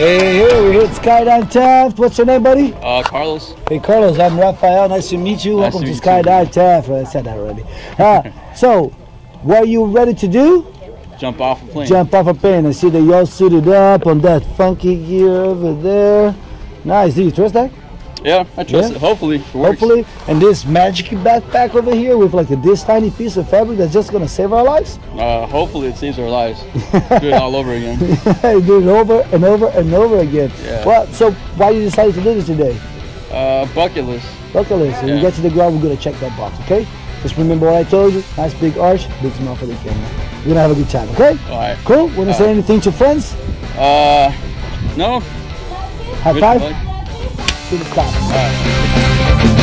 Hey, here we hit Skydive Taft. What's your name, buddy? Uh, Carlos. Hey, Carlos. I'm Rafael. Nice to meet you. Nice Welcome to to, Skydive Taft. I said that already. Uh, so, what are you ready to do? Jump off a plane. Jump off a plane. I see that y'all suited up on that funky gear over there. Nice. Do you trust that? Yeah, I trust Yeah? it. Hopefully, it works. Hopefully. And this magic backpack over here with like this tiny piece of fabric that's just gonna save our lives. Uh, hopefully, it saves our lives. Do it all over again. do it over and over and over again. Yeah. Well, so why you decided to do this today? Uh, bucket list. Bucket list. When we Yeah. get to the ground, we're gonna check that box, okay? Just remember what I told you. Nice big arch, big smile for the camera. We're gonna have a good time, okay? All right. Cool. Wanna say Alright. anything to friends? Uh, no. High Good five. luck. The stop.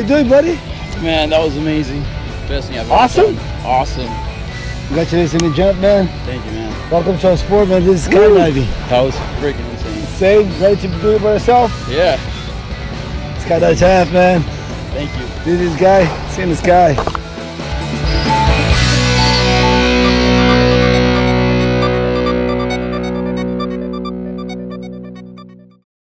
You doing, buddy? Man, that was amazing. Best thing I've ever Awesome? done. Awesome. Congratulations on the jump, man. Thank you, man. Welcome to our sport, man. This is skydiving. That was freaking insane. Same, ready to do it by yourself? Yeah. Skydive Taft, man. Thank you. This is guy, see in the sky.